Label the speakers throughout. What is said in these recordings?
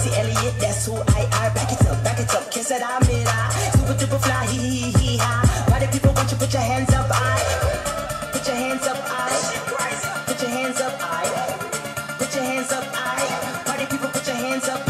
Speaker 1: Missy Elliott, that's who I are. Back it up, back it up, kiss it, I'm it. I ah, super duper fly, hee hee hee ha. Why do people want you put your hands up? I put your hands up, I put your hands up, I put your hands up, I. Party people, put your hands up,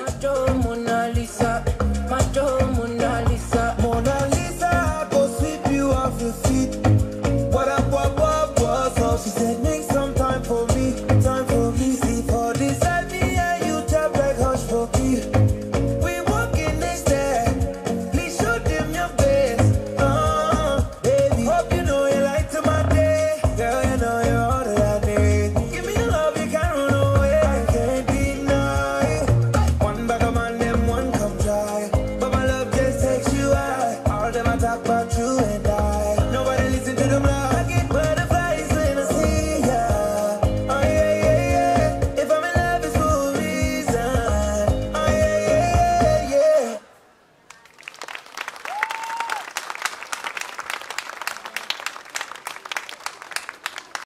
Speaker 2: about you